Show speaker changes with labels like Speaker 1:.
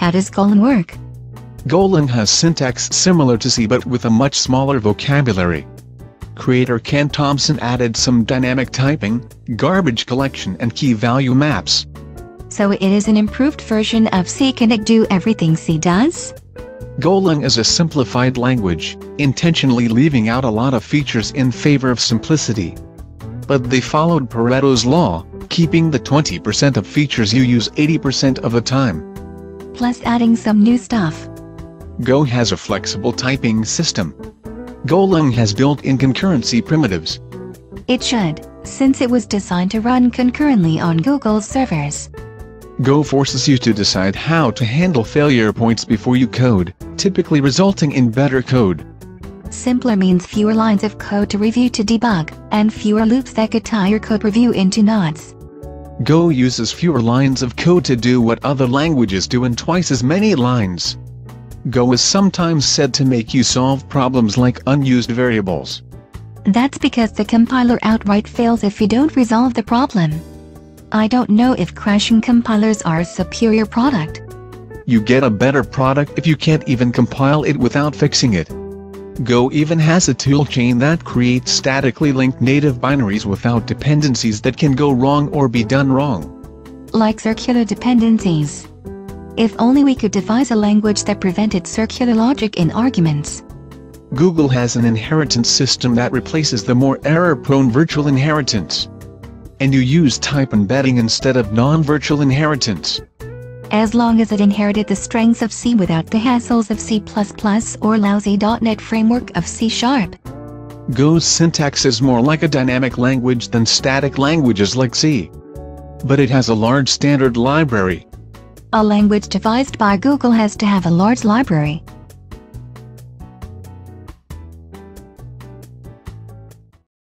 Speaker 1: How does Golang work?
Speaker 2: Golang has syntax similar to C but with a much smaller vocabulary. Creator Ken Thompson added some dynamic typing, garbage collection and key value maps.
Speaker 1: So it is an improved version of C. Can it do everything C does?
Speaker 2: Golang is a simplified language, intentionally leaving out a lot of features in favor of simplicity. But they followed Pareto's law, keeping the 20% of features you use 80% of the time.
Speaker 1: Plus adding some new stuff.
Speaker 2: Go has a flexible typing system. Golang has built-in concurrency primitives.
Speaker 1: It should, since it was designed to run concurrently on Google's servers.
Speaker 2: Go forces you to decide how to handle failure points before you code, typically resulting in better code.
Speaker 1: Simpler means fewer lines of code to review to debug, and fewer loops that could tie your code review into knots.
Speaker 2: Go uses fewer lines of code to do what other languages do in twice as many lines. Go is sometimes said to make you solve problems like unused variables.
Speaker 1: That's because the compiler outright fails if you don't resolve the problem. I don't know if crashing compilers are a superior product.
Speaker 2: You get a better product if you can't even compile it without fixing it. Go even has a toolchain that creates statically linked native binaries without dependencies that can go wrong or be done wrong.
Speaker 1: Like circular dependencies. If only we could devise a language that prevented circular logic in arguments.
Speaker 2: Google has an inheritance system that replaces the more error-prone virtual inheritance. And you use type embedding instead of non-virtual inheritance.
Speaker 1: As long as it inherited the strengths of C without the hassles of C++ or lousy .NET framework of C Sharp.
Speaker 2: Go's syntax is more like a dynamic language than static languages like C. But it has a large standard library,
Speaker 1: a language devised by Google has to have a large library.